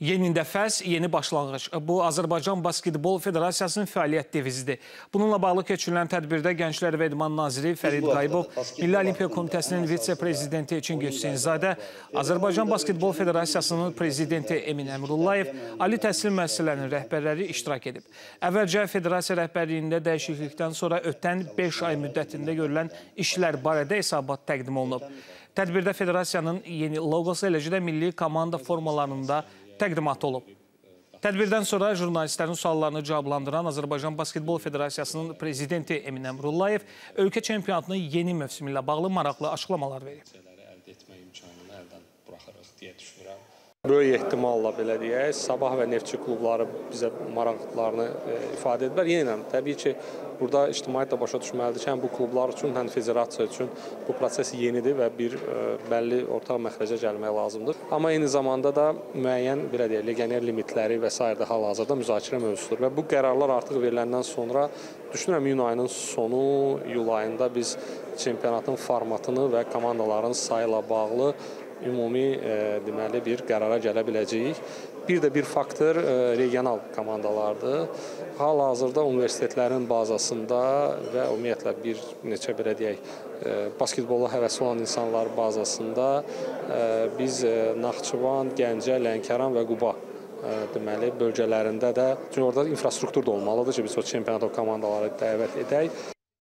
Yeni nəfəs, yeni başlanğıc. Bu Azərbaycan Basketbol Federasiyasının fəaliyyət devizidir. Bununla bağlı keçirilən tədbirdə Gənclər və İdman naziri Fərid Qayıbov, Milli Olimpiya Komitəsinin vitse-prezidenti Çingə Hüseynzadə, Azərbaycan Basketbol Federasiyasının prezidenti Emin Əmrullayev, ali təhsil müəssisələrinin rəhbərləri iştirak edib. Əvvəlcə federasiya rəhbərliyində dəyişiklikdən sonra ötən 5 ay müddətində görülən işlər barədə hesabat təqdim olunub. Tədbirdə federasiyanın yeni loqosu, eləcə də milli komanda formalarında təqdimatı olub. Tədbirdən sonra jurnalistlərin suallarını cavablandıran Azərbaycan Basketbol Federasiyasının prezidenti Emin Əmrullayev ölkə çempionatının yeni mövsümü ilə bağlı maraqlı açıqlamalar verib. əldə etmə imkanını əldən buraxırıq deyə düşünürəm. Böyük ehtimalla belə deyək, Sabah və Neftçi klubları bizə maraqlarını e, ifadə ediblər. Yenə təbii ki, burada ictimaiyyət də başa düşməlidir ki, həm bu klublar üçün, həm federasiya üçün bu proses yenidir və bir e, bəlli ortaq məxrəcə gəlmək lazımdır. Amma eyni zamanda da müəyyən belə deyək, legioner limitləri və s. də hal-hazırda müzakirə mövzusudur və bu qərarlar artıq veriləndən sonra düşünürəm iyun ayının sonu, iyul ayında biz çempionatın formatını və komandaların sayı ilə bağlı ümumi e, deməli bir qərara gələ biləcəyik. Bir də bir faktor e, regional komandalardır. Hal-hazırda universitetlərin bazasında və ümumiyyətlə bir neçə belə deyək, e, basketbola həvəsi olan insanlar bazasında biz Naxçıvan, Gəncə, Lənkəran və Quba deməli bölgələrində də çünki orada infrastruktur da olmalıdır ki, biz o çempionat komandaları dəvət edək.